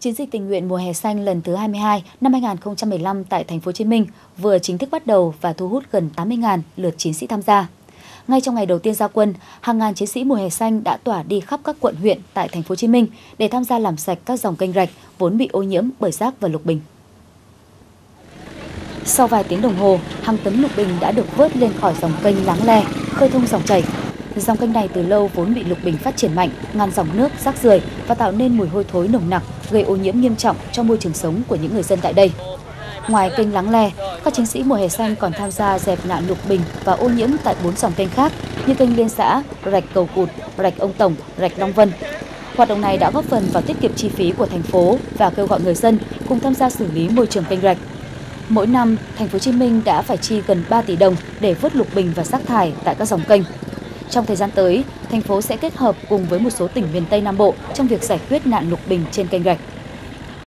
Chiến dịch tình nguyện mùa hè xanh lần thứ 22 năm 2015 tại thành phố Hồ Chí Minh vừa chính thức bắt đầu và thu hút gần 80.000 lượt chiến sĩ tham gia. Ngay trong ngày đầu tiên ra quân, hàng ngàn chiến sĩ mùa hè xanh đã tỏa đi khắp các quận huyện tại thành phố Hồ Chí Minh để tham gia làm sạch các dòng kênh rạch vốn bị ô nhiễm bởi rác và lục bình. Sau vài tiếng đồng hồ, hàng tấn lục bình đã được vớt lên khỏi dòng kênh láng le, khơi thông dòng chảy. Dòng kênh này từ lâu vốn bị lục bình phát triển mạnh, ngăn dòng nước, rác rưởi và tạo nên mùi hôi thối nồng nặc, gây ô nhiễm nghiêm trọng cho môi trường sống của những người dân tại đây. Ngoài kênh Láng Le, các chiến sĩ mùa hè xanh còn tham gia dẹp nạn lục bình và ô nhiễm tại bốn dòng kênh khác như kênh Liên xã, rạch Cầu Cụt, rạch Ông Tổng, rạch Long Vân. Hoạt động này đã góp phần vào tiết kiệm chi phí của thành phố và kêu gọi người dân cùng tham gia xử lý môi trường kênh rạch. Mỗi năm, thành phố Hồ Chí Minh đã phải chi gần 3 tỷ đồng để vớt lục bình và rác thải tại các dòng kênh. Trong thời gian tới, thành phố sẽ kết hợp cùng với một số tỉnh miền Tây Nam Bộ trong việc giải quyết nạn lục bình trên kênh rạch.